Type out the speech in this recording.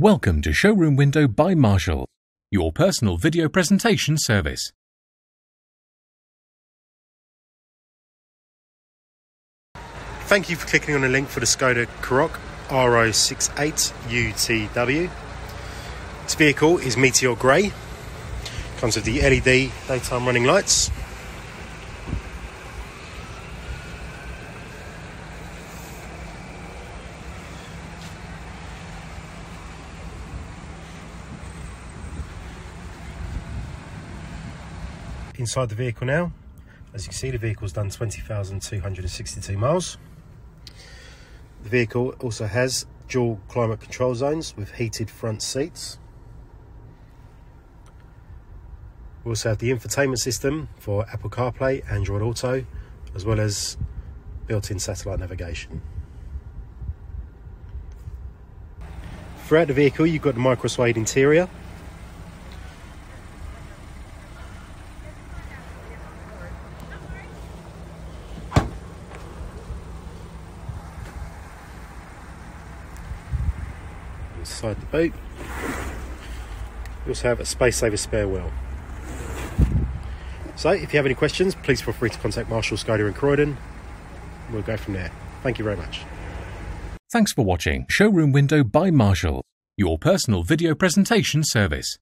Welcome to Showroom Window by Marshall, your personal video presentation service. Thank you for clicking on the link for the Skoda Karoq RO68UTW. This vehicle is Meteor Grey. Comes with the LED daytime running lights. Inside the vehicle now, as you can see, the vehicle's done 20,262 miles. The vehicle also has dual climate control zones with heated front seats. We also have the infotainment system for Apple CarPlay, Android Auto, as well as built-in satellite navigation. Throughout the vehicle, you've got the micro suede interior. Inside the boot, we also have a space saver spare wheel. So, if you have any questions, please feel free to contact Marshall Skoda in Croydon. We'll go from there. Thank you very much. Thanks for watching Showroom Window by Marshall, your personal video presentation service.